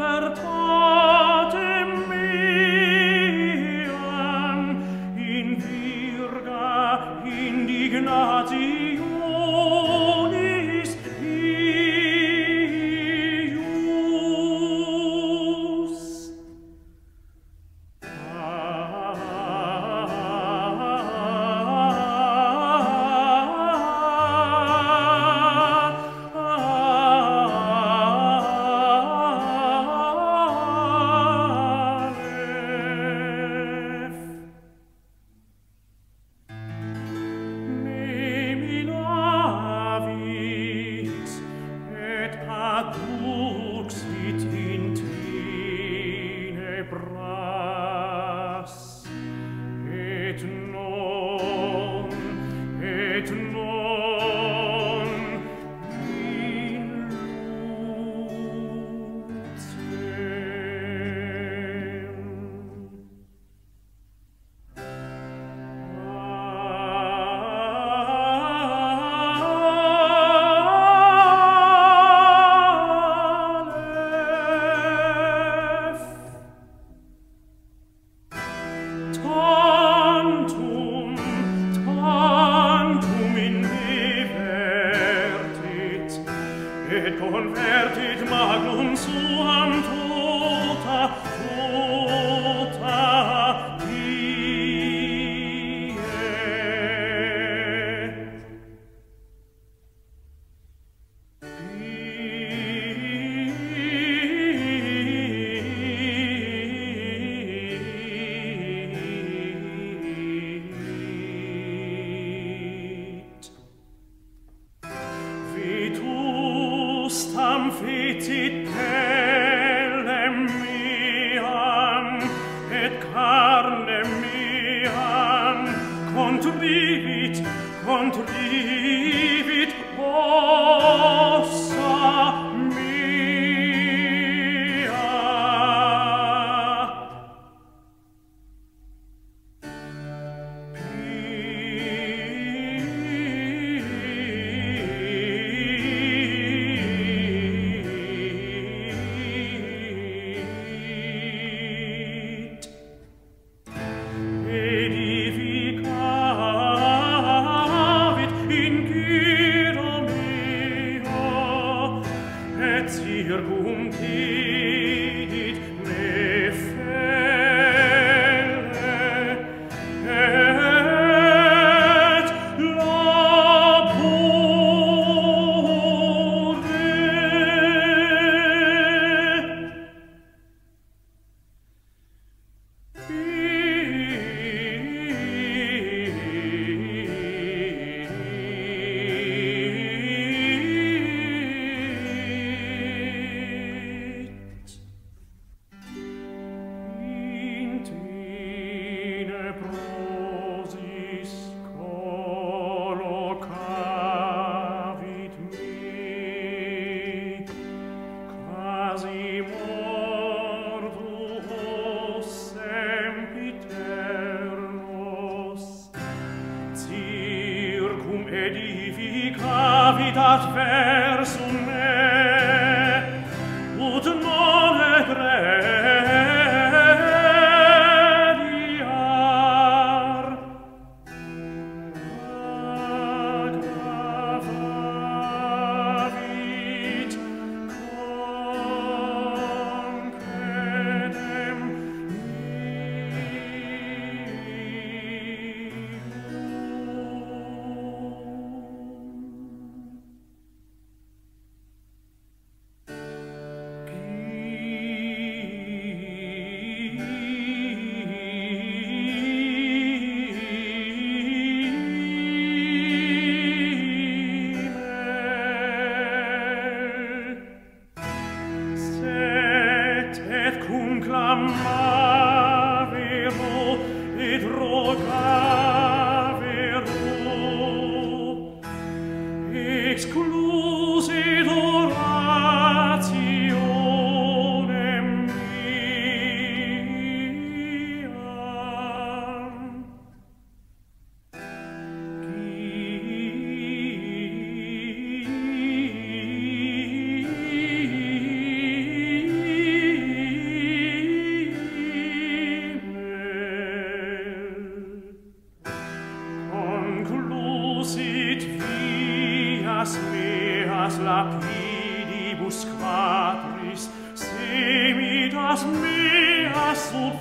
per toi. et non, et non. et magnum suam tota vivit, contrivit ossa edificavit ad versum me, ut non clamar eas lapidibus quatris, semitas meas sub